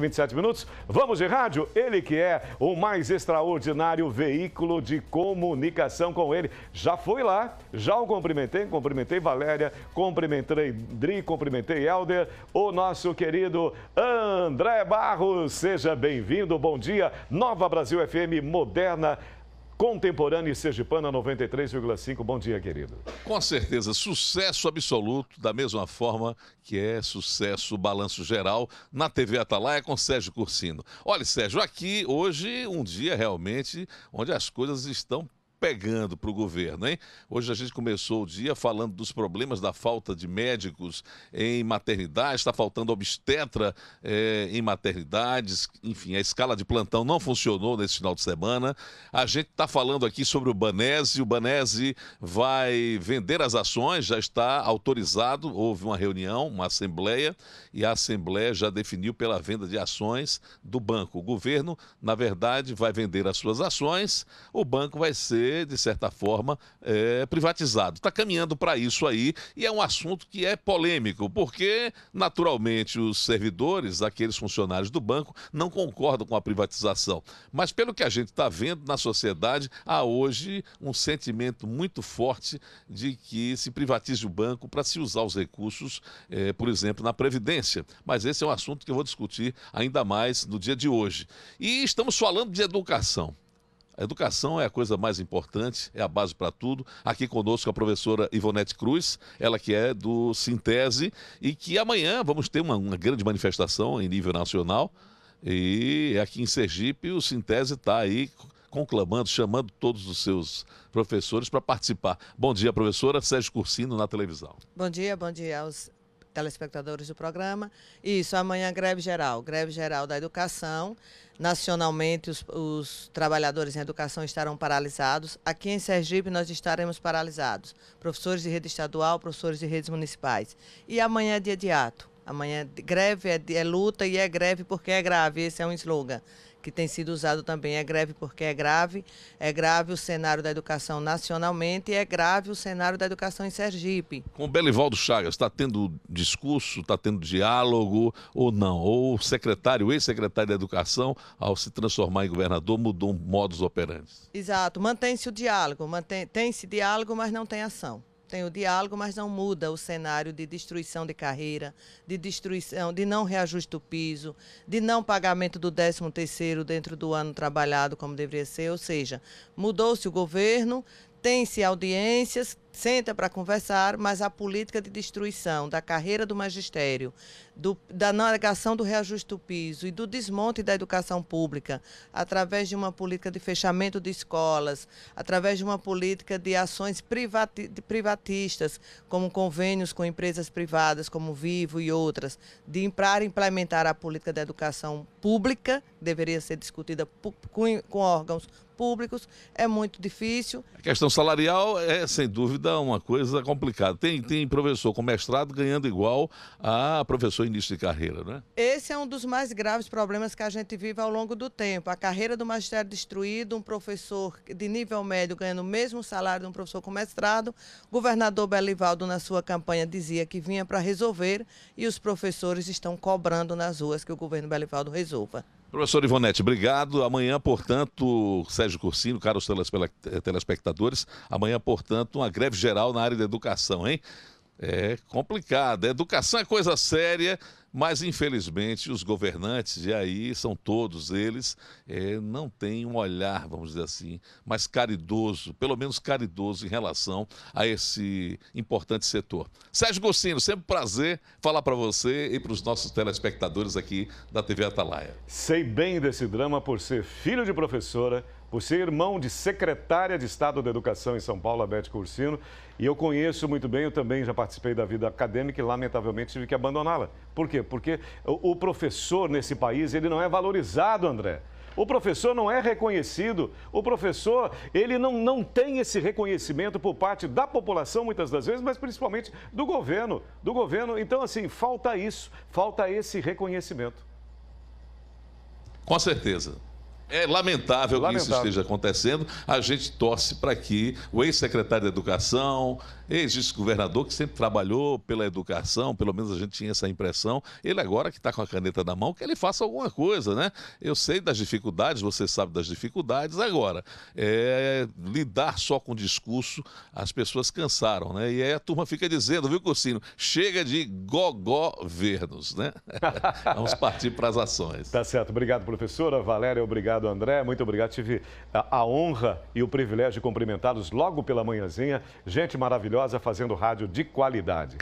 27 minutos. Vamos de rádio. Ele que é o mais extraordinário veículo de comunicação com ele. Já foi lá, já o cumprimentei, cumprimentei Valéria, cumprimentei Dri, cumprimentei Helder, o nosso querido André Barros. Seja bem-vindo, bom dia. Nova Brasil FM moderna Contemporânea e Sergipana 93,5. Bom dia, querido. Com certeza, sucesso absoluto, da mesma forma que é sucesso balanço geral na TV Atalaia com Sérgio Cursino. Olha, Sérgio, aqui hoje um dia realmente onde as coisas estão pegando para o governo, hein? Hoje a gente começou o dia falando dos problemas da falta de médicos em maternidade, está faltando obstetra é, em maternidades, enfim, a escala de plantão não funcionou nesse final de semana. A gente está falando aqui sobre o Banese, o Banese vai vender as ações, já está autorizado, houve uma reunião, uma assembleia, e a assembleia já definiu pela venda de ações do banco. O governo, na verdade, vai vender as suas ações, o banco vai ser ser, de certa forma, é, privatizado. Está caminhando para isso aí e é um assunto que é polêmico, porque, naturalmente, os servidores, aqueles funcionários do banco, não concordam com a privatização. Mas, pelo que a gente está vendo na sociedade, há hoje um sentimento muito forte de que se privatize o banco para se usar os recursos, é, por exemplo, na Previdência. Mas esse é um assunto que eu vou discutir ainda mais no dia de hoje. E estamos falando de educação. A educação é a coisa mais importante, é a base para tudo. Aqui conosco a professora Ivonete Cruz, ela que é do Sintese, e que amanhã vamos ter uma, uma grande manifestação em nível nacional. E aqui em Sergipe o Sintese está aí conclamando, chamando todos os seus professores para participar. Bom dia, professora Sérgio Cursino na televisão. Bom dia, bom dia aos telespectadores do programa. Isso, amanhã greve geral, greve geral da educação. Nacionalmente, os, os, trabalhadores em educação estarão paralisados. Aqui em Sergipe, nós estaremos paralisados. Professores de rede estadual, professores de redes municipais. E amanhã é dia de ato. Amanhã greve é, é luta e é greve porque é grave. Esse é um slogan que tem sido usado também. É greve porque é grave, é grave o cenário da educação nacionalmente e é grave o cenário da educação em Sergipe. Com o Belivaldo Chagas, está tendo discurso, está tendo diálogo ou não? Ou o secretário, o ex-secretário da Educação, ao se transformar em governador, mudou um modus operandi? Exato, mantém-se o diálogo, mantém, tem-se diálogo, mas não tem ação tem o diálogo, mas não muda o cenário de destruição de carreira, de destruição, de não reajuste do piso, de não pagamento do 13 terceiro dentro do ano trabalhado como deveria ser, ou seja, mudou-se o governo, tem-se audiências, senta para conversar, mas a política de destruição da carreira do magistério, do, da negação do reajuste do piso e do desmonte da educação pública, através de uma política de fechamento de escolas, através de uma política de ações privati, privatistas, como convênios com empresas privadas, como Vivo e outras, de para implementar a política de educação pública, deveria ser discutida com, com órgãos públicos, é muito difícil. A questão salarial é, sem dúvida, uma coisa complicada. Tem, tem professor com mestrado ganhando igual a professor início de carreira, né? Esse é um dos mais graves problemas que a gente vive ao longo do tempo. A carreira do magistério destruída, um professor de nível médio ganhando o mesmo salário de um professor com mestrado. O governador Belivaldo, na sua campanha, dizia que vinha para resolver e os professores estão cobrando nas ruas que o governo Belivaldo resolva. Professor Ivonete, obrigado. Amanhã, portanto, Sérgio Cursino, caros telespectadores, amanhã, portanto, uma greve geral na área da educação, hein? É complicado. educação é coisa séria. Mas, infelizmente, os governantes, e aí são todos eles, é, não têm um olhar, vamos dizer assim, mais caridoso, pelo menos caridoso em relação a esse importante setor. Sérgio Gostino, sempre um prazer falar para você e para os nossos telespectadores aqui da TV Atalaia. Sei bem desse drama por ser filho de professora, por ser irmão de secretária de Estado da Educação em São Paulo, a Beth Cursino, e eu conheço muito bem, eu também já participei da vida acadêmica e lamentavelmente tive que abandoná-la. Por quê? Porque o professor nesse país, ele não é valorizado, André. O professor não é reconhecido. O professor, ele não, não tem esse reconhecimento por parte da população, muitas das vezes, mas principalmente do governo. Do governo. Então, assim, falta isso, falta esse reconhecimento. Com certeza. É lamentável, lamentável, que isso esteja acontecendo. A gente torce para que o ex-secretário da Educação, ex-governador que sempre trabalhou pela educação, pelo menos a gente tinha essa impressão, ele agora que está com a caneta na mão, que ele faça alguma coisa, né? Eu sei das dificuldades, você sabe das dificuldades. Agora, é, lidar só com discurso, as pessoas cansaram, né? E aí a turma fica dizendo, viu, Cursino, chega de gogó-vernos, né? Vamos partir para as ações. Tá certo. Obrigado, professora. Valéria, obrigado, André. Muito obrigado. Tive a, a honra e o privilégio de cumprimentá-los logo pela manhãzinha. Gente maravilhosa fazendo rádio de qualidade.